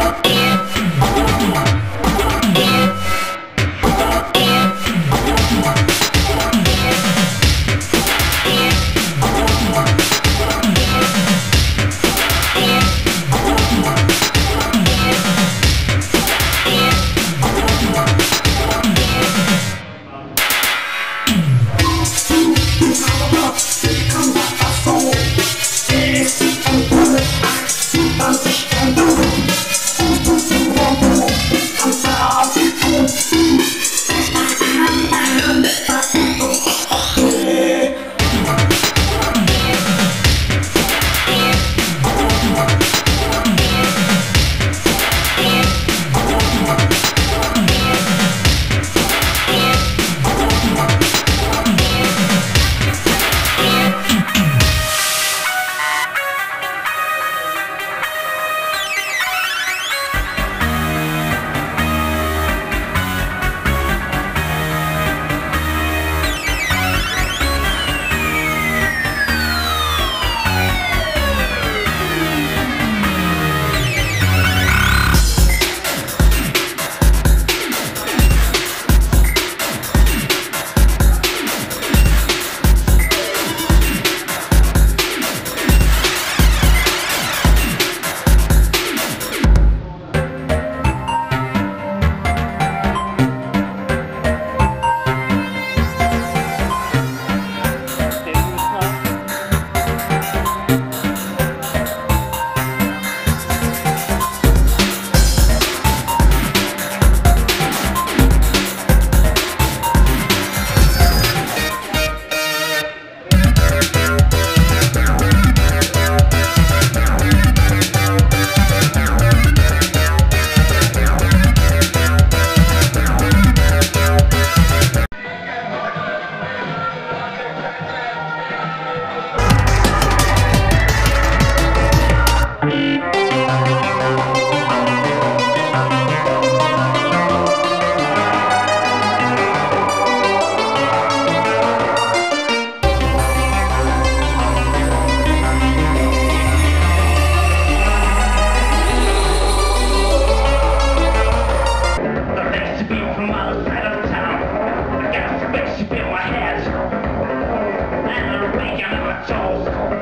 Thank you. That's all.